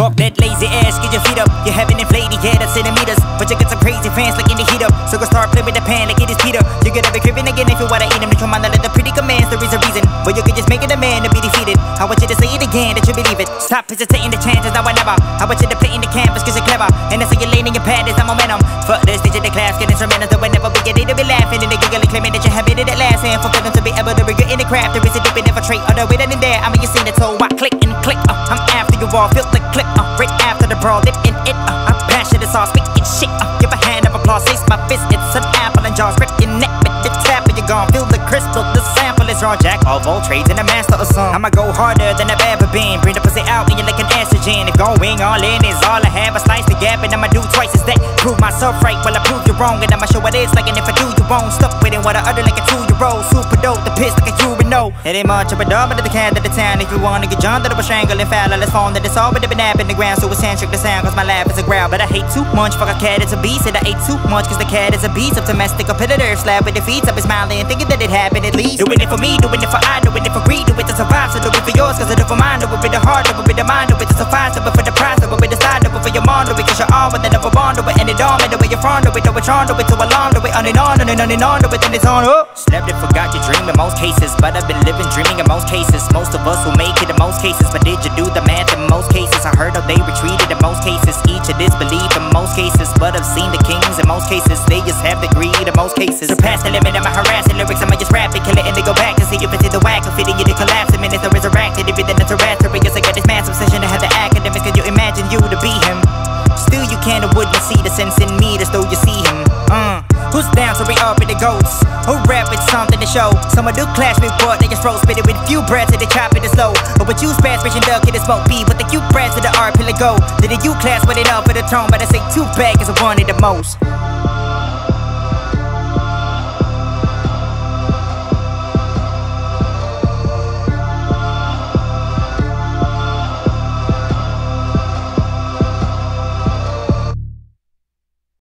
Fuck that lazy ass, get your feet up. You haven't inflated yet, that's centimeters. But you got some crazy fans like in the heat up. So go start playing with the pan like it is Peter. You gotta be cribbing again if you wanna eat them. Don't mind the pretty commands, there is a reason. But you can just make it a man to be defeated. I want you to say it again that you believe it. Stop hesitating the chances, now I never. I want you to play canvas cause you're clever. And I say you're laying in your pad, there's a momentum. Fuck this the class, get instrumentals. There will never be a day to be laughing. And giggling, claiming that you have it at last. And for them to be able to you in the craft, there is a in never trait. Or the way that in there, I mean, you seen it, so I click and click. Uh, I'm after you all, feel the clip. Uh, right after the brawl, dip in it. Uh, I'm passionate, sauce, speaking shit. Uh, give a hand of applause, taste my fist. It's an apple and jaws, grip your neck with the tap, you're gone. Feel the crystal, the sample is raw. Jack of all trades and a master of some. I'ma go harder than I've ever been. Bring the pussy out and you're If going all in is all I have, I slice the gap and I'ma do twice as that. Prove myself right while I prove you wrong. And I'ma show what it's like, and if I do, you won't. Stuck with it, what I utter like a two year old. Super dope, the piss like a know. It ain't much of a dub, but the cat of the town. If you wanna get jumped, that will strangle and foul. Let's phone that it's all but it been in the ground. So it's handshake the sound, cause my laugh is a growl. But I hate too much, fuck a cat, it's a beast. And I ate too much, cause the cat is a beast. Of domestic, a predator, slap with the feet. I've been smiling, thinking that it happened at least. Doing it for me, doing it for I, doing it for greed, do it to survive. So do it for yours, cause I do it for mine. Do it with the heart, do it the mind, it for your it cause you're all with the never bond. Do it and it on, and the way you're from, do it, do it on, do it to alarm, do it on and on, and on and on, do it and it's on. Oh. Slept and forgot your dream in most cases, but I've been living, dreaming in most cases. Most of us will make it in most cases, but did you do the math in most cases? I heard how they retreated in most cases. Each of disbelief in most cases, but I've seen the kings in most cases. They just have the greed in most cases. Surpass the limit of my harassing lyrics, I'ma just You wouldn't see the sense in me, as though you see him. Uh. Who's down to re up in the ghosts? Who rap with something to show? Someone do clash with what they just roll spit it with few breaths and they chop it slow. But with you spaz, bitch and duck it smoke beat with the cute brass to the art pillar go. Did the U class with it up for the tone, but I say two bag is a one of the most.